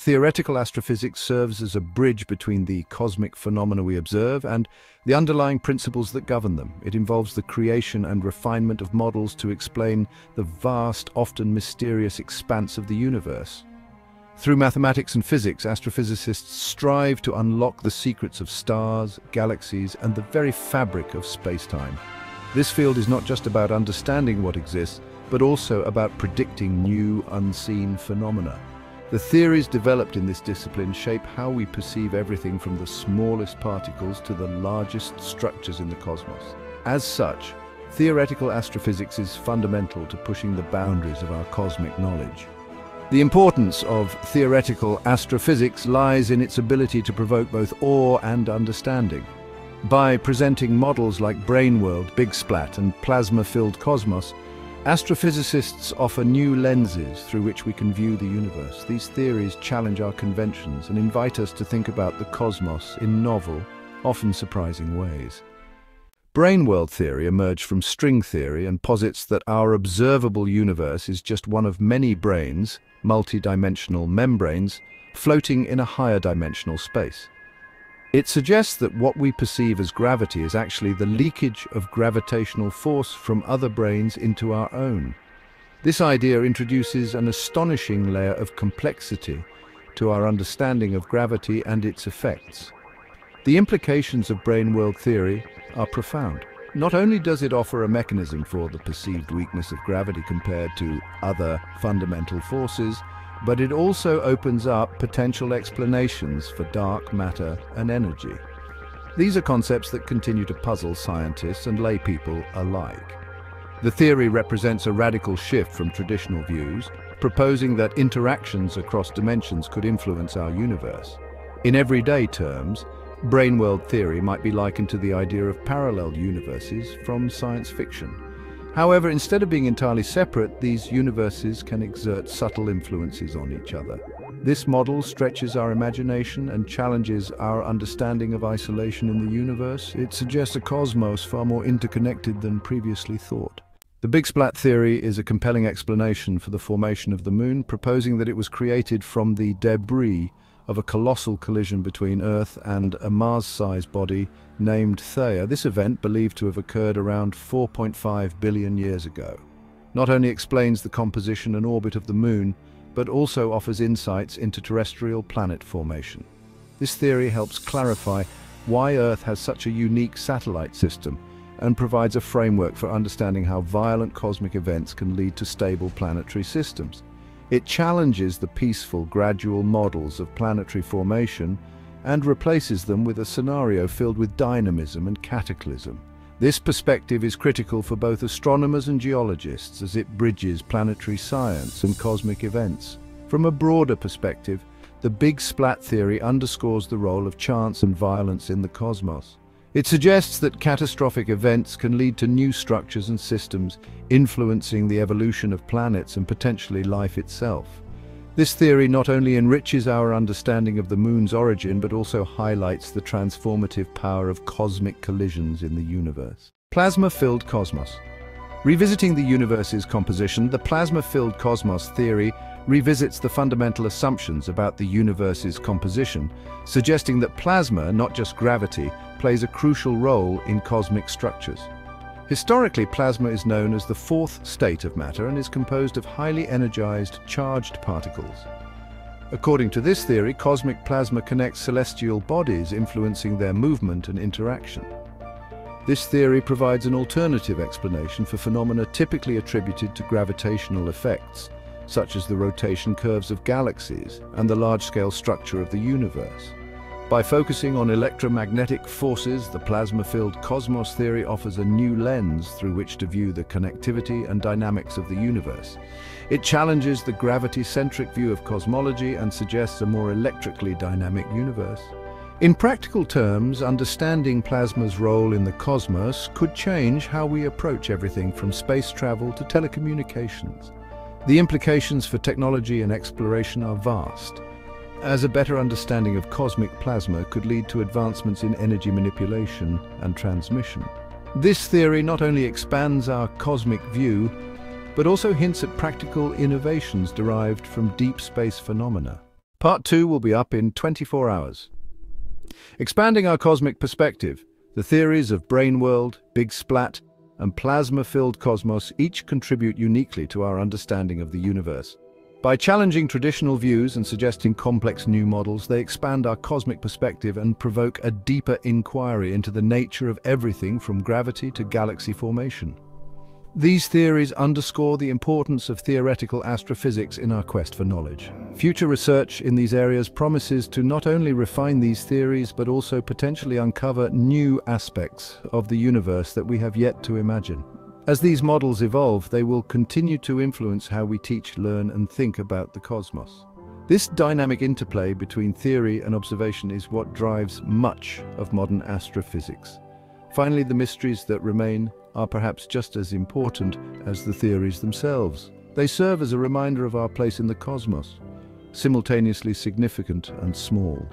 Theoretical astrophysics serves as a bridge between the cosmic phenomena we observe and the underlying principles that govern them. It involves the creation and refinement of models to explain the vast, often mysterious expanse of the universe. Through mathematics and physics, astrophysicists strive to unlock the secrets of stars, galaxies, and the very fabric of space-time. This field is not just about understanding what exists, but also about predicting new, unseen phenomena. The theories developed in this discipline shape how we perceive everything from the smallest particles to the largest structures in the cosmos. As such, theoretical astrophysics is fundamental to pushing the boundaries of our cosmic knowledge. The importance of theoretical astrophysics lies in its ability to provoke both awe and understanding. By presenting models like Braneworld, Big Splat and Plasma-Filled Cosmos, astrophysicists offer new lenses through which we can view the universe. These theories challenge our conventions and invite us to think about the cosmos in novel, often surprising ways. Braneworld theory emerged from string theory and posits that our observable universe is just one of many branes, multi-dimensional membranes, floating in a higher dimensional space. It suggests that what we perceive as gravity is actually the leakage of gravitational force from other branes into our own. This idea introduces an astonishing layer of complexity to our understanding of gravity and its effects. The implications of braneworld theory are profound. Not only does it offer a mechanism for the perceived weakness of gravity compared to other fundamental forces, but it also opens up potential explanations for dark matter and energy. These are concepts that continue to puzzle scientists and laypeople alike. The theory represents a radical shift from traditional views, proposing that interactions across dimensions could influence our universe. In everyday terms, Braneworld theory might be likened to the idea of parallel universes from science fiction. However, instead of being entirely separate, these universes can exert subtle influences on each other. This model stretches our imagination and challenges our understanding of isolation in the universe. It suggests a cosmos far more interconnected than previously thought. The Big Splat theory is a compelling explanation for the formation of the Moon, proposing that it was created from the debris of a colossal collision between Earth and a Mars-sized body named Theia. This event, believed to have occurred around 4.5 billion years ago, not only explains the composition and orbit of the Moon, but also offers insights into terrestrial planet formation. This theory helps clarify why Earth has such a unique satellite system and provides a framework for understanding how violent cosmic events can lead to stable planetary systems. It challenges the peaceful, gradual models of planetary formation and replaces them with a scenario filled with dynamism and cataclysm. This perspective is critical for both astronomers and geologists as it bridges planetary science and cosmic events. From a broader perspective, the Big Splat theory underscores the role of chance and violence in the cosmos. It suggests that catastrophic events can lead to new structures and systems, influencing the evolution of planets and potentially life itself. This theory not only enriches our understanding of the Moon's origin, but also highlights the transformative power of cosmic collisions in the universe. Plasma-filled cosmos. Revisiting the universe's composition, the plasma-filled cosmos theory revisits the fundamental assumptions about the universe's composition, suggesting that plasma, not just gravity, plays a crucial role in cosmic structures. Historically, plasma is known as the fourth state of matter and is composed of highly energized, charged particles. According to this theory, cosmic plasma connects celestial bodies, influencing their movement and interaction. This theory provides an alternative explanation for phenomena typically attributed to gravitational effects, such as the rotation curves of galaxies and the large-scale structure of the universe. By focusing on electromagnetic forces, the plasma-filled cosmos theory offers a new lens through which to view the connectivity and dynamics of the universe. It challenges the gravity-centric view of cosmology and suggests a more electrically dynamic universe. In practical terms, understanding plasma's role in the cosmos could change how we approach everything from space travel to telecommunications. The implications for technology and exploration are vast, as a better understanding of cosmic plasma could lead to advancements in energy manipulation and transmission. This theory not only expands our cosmic view, but also hints at practical innovations derived from deep space phenomena. Part 2 will be up in 24 hours. Expanding our cosmic perspective, the theories of braneworld, big splat, and plasma-filled cosmos each contribute uniquely to our understanding of the universe. By challenging traditional views and suggesting complex new models, they expand our cosmic perspective and provoke a deeper inquiry into the nature of everything from gravity to galaxy formation. These theories underscore the importance of theoretical astrophysics in our quest for knowledge. Future research in these areas promises to not only refine these theories but also potentially uncover new aspects of the universe that we have yet to imagine. As these models evolve, they will continue to influence how we teach, learn and think about the cosmos. This dynamic interplay between theory and observation is what drives much of modern astrophysics. Finally, the mysteries that remain are perhaps just as important as the theories themselves. They serve as a reminder of our place in the cosmos, simultaneously significant and small.